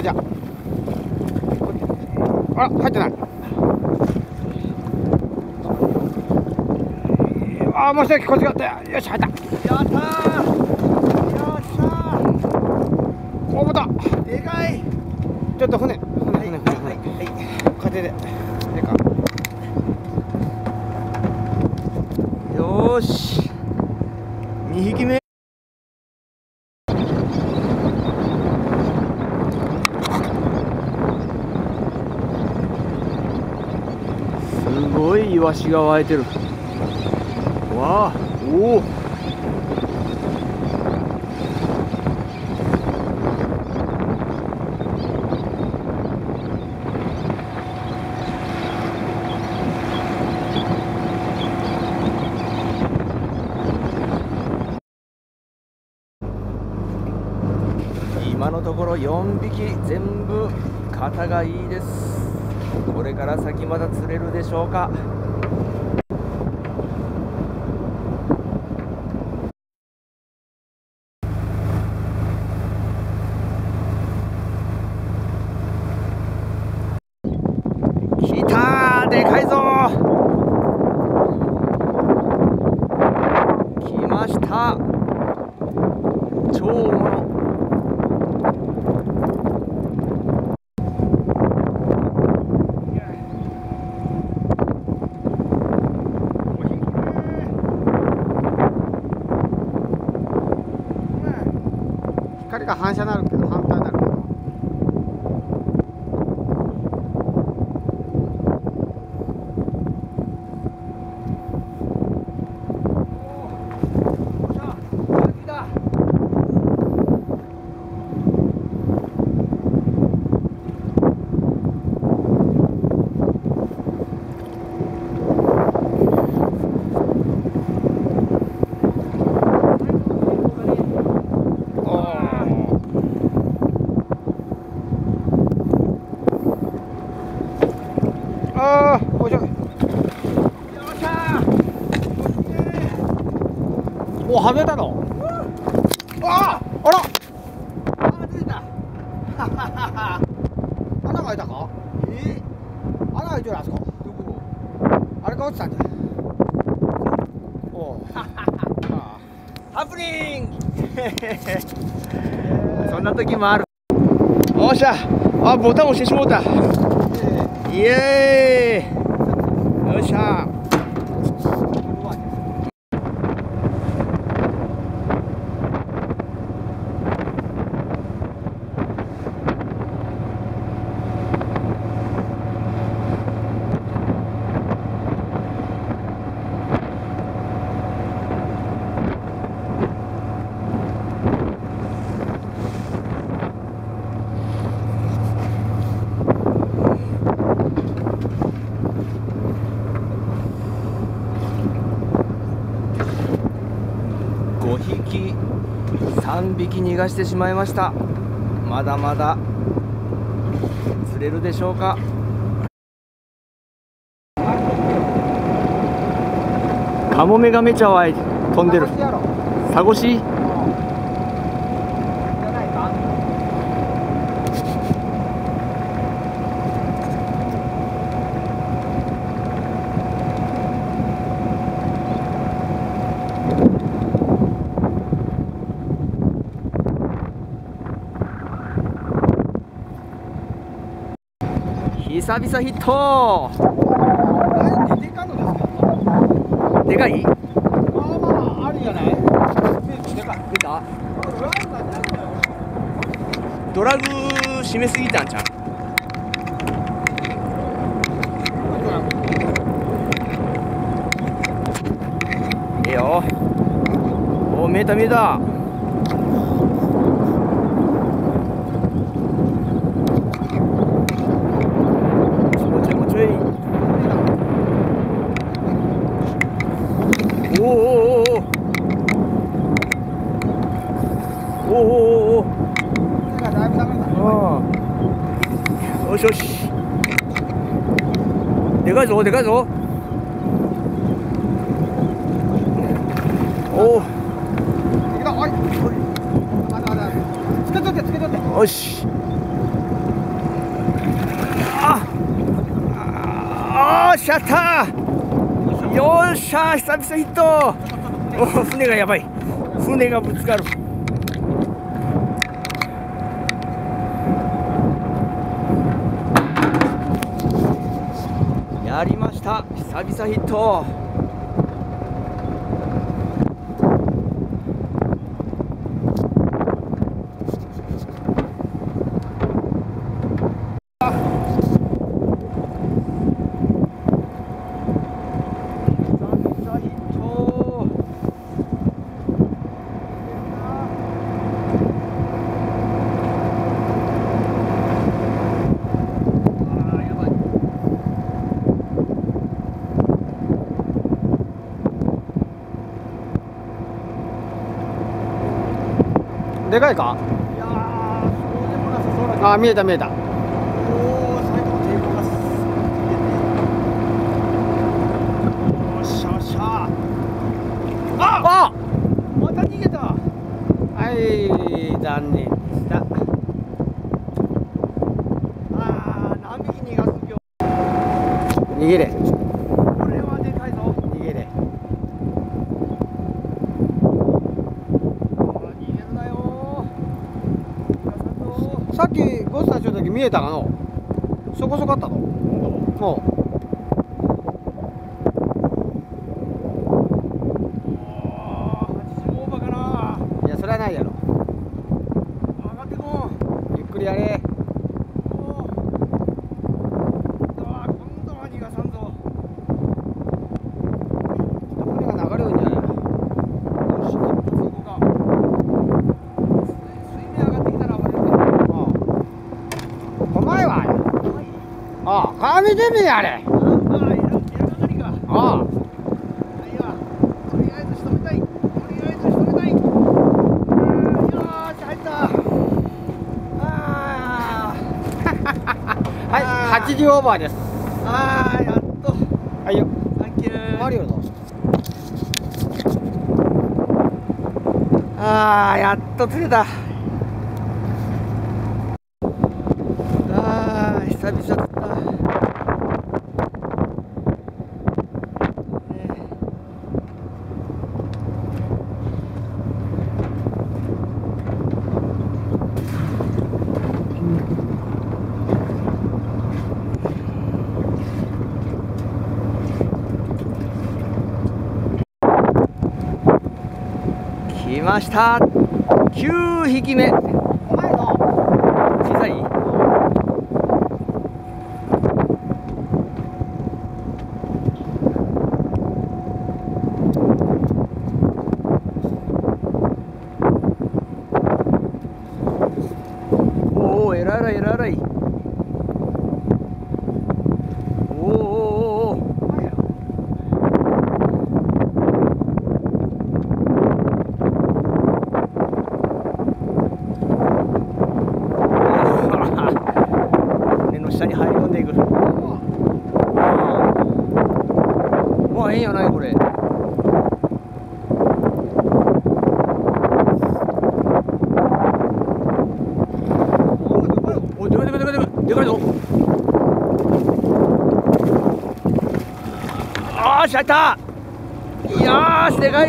じゃ。あら入ってない。あーもう一人こっち側だよし入った。やったー。よっしゃー。でかい。ちょっと船。船船船船、はい風で。でか。よーし。2匹目すごいイワシが湧いてるわあ。おお。今のところ4匹全部肩がいいです。これから先まだ釣れるでしょうか来たーでかい。ぞー来ました。超物光が反射になるけど反対になるけどああおいしょお外れたのあああら穴が開いたかえ穴が開いてるあそこ。どこ？あれが落ちたんじゃおおあハプニング。そんな時もある。おっしゃ。あボタン押してしもうた。イエーイ。よっしゃ5匹3匹逃がしてしまいました。まだまだ釣れるでしょうか。カモメがめちゃわい飛んでる。サゴシ？久々ヒット。でかい？まあまああるじゃないでかい出た？ドライバーなんだよドラグ締めすぎたんちゃう？ええよ。お見えた見えた。おおよしよし。でかいぞでかいぞ。おおよし。ああおーしゃったよっしゃ久々ヒット。船がやばい。船がぶつかる。した久々ヒット久々ヒットあーやばいでかいか？いやーそうでもなさそうだけどあ見えた見えた。おー最後の抵抗がすげえよっしゃよっしゃああまた逃げた。はい残念でした。あー何匹逃がす今逃げれ日これはでかいぞ逃げれあー逃げるなよ逃がさんぞさっきゴスターした時見えたかの。そこそこあったの。もおー80オーバーかなういやそれはないやろ上がってこんゆっくりやれおーあー今度は逃がさんぞ船が流れるんじゃないよし一発行こうか水面上がってきたら暴れるけどお前はああやれああ、いる、いるかかりか。ああいや、とりあえず仕留めたい。とりあえず仕留めたい。あーよーし、入った。あはい80オーバーですあー、やっと。はいよサンキュー。マリオのあー、やっと釣れた。あー、久々釣った。ね来ました。9匹目。お前の小さい。おおえらいえらいえらいえらいおーおーおーおー船の下に入り込んでいくもうええんやないこれ。おでかいでかいでかいでかい。ぞ。よし入ったよしでかい。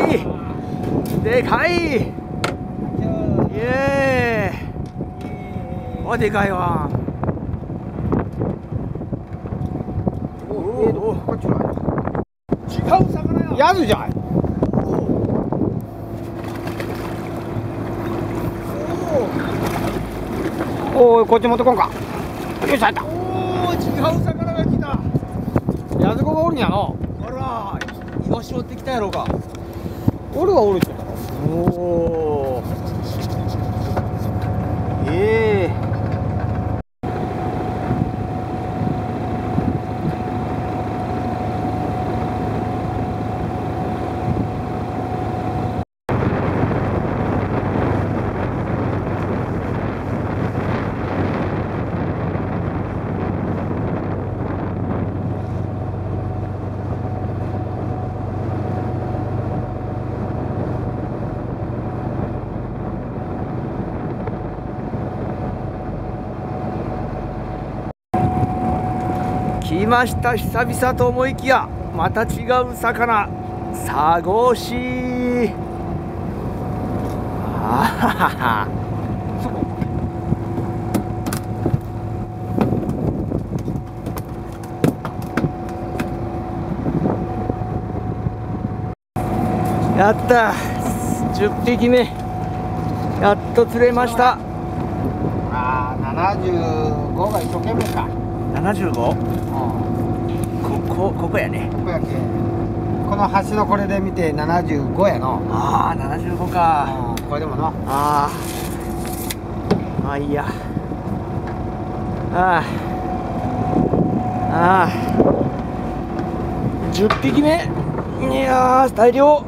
でかい。イエーイ。あでかいわ。おおえーとこっちは違う魚ややずじゃん。おおこっち持ってこんか。よし入った。おお違う魚が来た。やずこがおるんやのあらイワシ追ってきたやろうか。おるはおるって言ったろおおました。久々と思いきやまた違う魚。サゴシ。あははは。そこやった。10匹目やっと釣れました。あ75が一生懸命か。75? うん。ここここやね。ここやけこの橋のこれで見て75やの。ああ75か。うんこれでもの。あー。まあいいや。ああああ10匹目。いやー大量